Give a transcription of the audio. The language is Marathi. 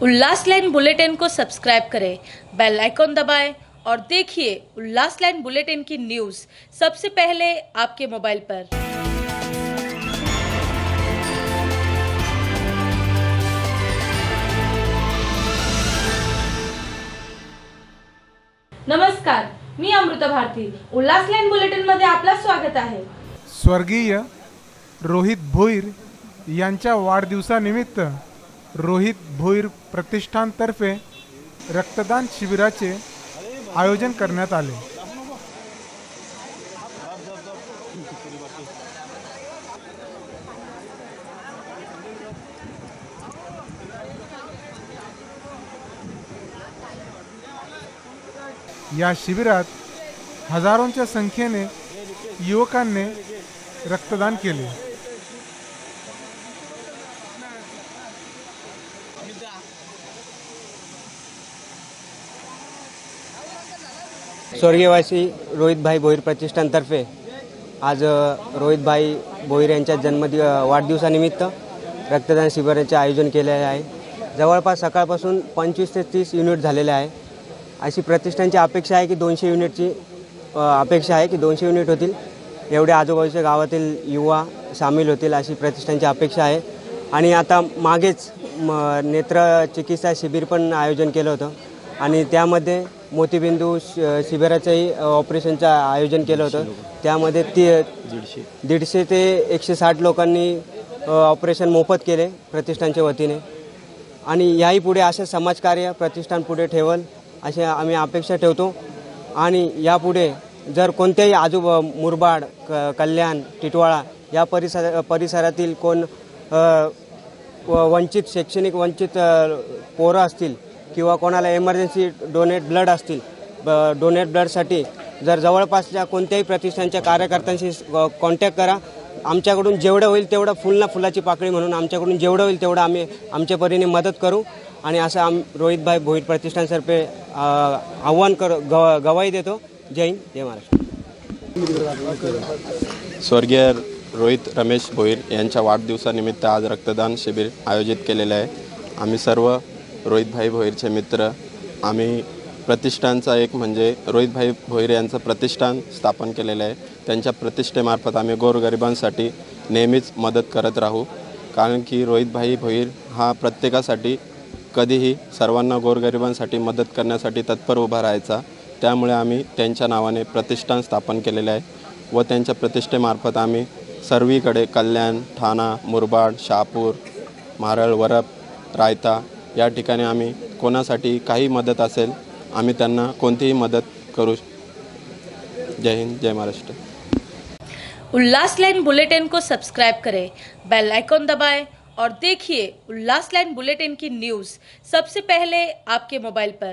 उल्लास लाइन बुलेटिन को सब्सक्राइब करें बेल आइकॉन दबाएँ और देखिए उल्लास लाइन बुलेटिन की न्यूज़ सबसे पहले आपके मोबाइल पर। नमस्कार, मी अमृता भारती। उल्हास लाईन बुलेटिन मध्ये आपलं स्वागत आहे। स्वर्गीय रोहित भोईर यांच्या वाढदिवसानिमित्त रोहित भोईर प्रतिष्ठानतर्फे रक्तदान शिबिराचे आयोजन करण्यात आले. या शिबिरात हजारोंच्या संख्येने युवकांनी रक्तदान केले. स्वर्गीयवासी रोहितभाई भोईर प्रतिष्ठानतर्फे आज रोहितभाई भोईर यांच्या जन्मदि वाढदिवसानिमित्त रक्तदान शिबिराचे आयोजन केलेले आहे. जवळपास सकाळपासून पंचवीस ते तीस युनिट झालेले आहे. अशी प्रतिष्ठानची अपेक्षा आहे की दोनशे युनिटची अपेक्षा आहे की दोनशे युनिट होतील. एवढे आजूबाजूच्या गावातील युवा सामील होतील अशी प्रतिष्ठानची अपेक्षा आहे. आणि आता मागेच म नेत्र चिकित्सा शिबिर पण आयोजन केलं होतं. आणि त्यामध्ये मोतीबिंदू श- शिबिराचंही ऑपरेशनचं आयोजन केलं होतं. त्यामध्ये ती दीडशे ते एकशे साठ लोकांनी ऑपरेशन मोफत केले प्रतिष्ठानच्या वतीने. आणि याही पुढे असं समाजकार्य प्रतिष्ठान पुढे ठेवल अशी आम्ही अपेक्षा ठेवतो. आणि यापुढे जर कोणत्याही आजूब मुरबाड क कल्याण टिटवाळा या परिसर परिसरातील कोण व- वंचित शैक्षणिक वंचित पोरं असतील किंवा कोणाला एमर्जन्सी डोनेट ब्लड असतील ब- डोनेट ब्लडसाठी जर जवळपासच्या कोणत्याही प्रतिष्ठानच्या कार्यकर्त्यांशी कॉन्टॅक्ट करा. आमच्याकडून जेवढं होईल तेवढं फुल ना फुलाची पाकळी म्हणून आमच्याकडून जेवढं होईल तेवढं आम्ही आमच्या परीने मदत करू. आणि असं आम रोहितभाई भोईर प्रतिष्ठानतर्फे आव्हान कर गव गवाही देतो. जय हिंद जय महाराष्ट्र. स्वर्गीय रोहित रमेश भोईर यांच्या वाढदिवसानिमित्त आज रक्तदान शिबिर आयोजित केलेलं आहे. आम्ही सर्व रोहितभाई भोईरचे मित्र. आम्ही प्रतिष्ठानचा एक म्हणजे रोहितभाई भोईर यांचं प्रतिष्ठान स्थापन केलेलं आहे. त्यांच्या प्रतिष्ठेमार्फत आम्ही गोरगरिबांसाठी नेहमीच मदत करत राहू. कारण की रोहितभाई भोईर हा प्रत्येकासाठी कधीही सर्वांना गोरगरिबांसाठी मदत करण्यासाठी तत्पर उभा राहायचा. त्यामुळे आम्ही त्यांच्या नावाने प्रतिष्ठान स्थापन केलेले आहे व त्यांच्या प्रतिष्ठेमार्फत आम्ही सर्वीकडे कल्याण ठाणा मुरबाड शहापूर मारळ वरप रायता या ठिकाणी आम्ही कोणासाठी काही मदत असेल, आम्ही त्यांना करू जय हिंद, जय महाराष्ट्र. उल्लास लाइन बुलेटिन को सब्सक्राइब करें, बेल आइकॉन दबाएँ और देखिए उल्लास लाइन बुलेटिन की न्यूज़ सबसे पहले आपके मोबाइल पर।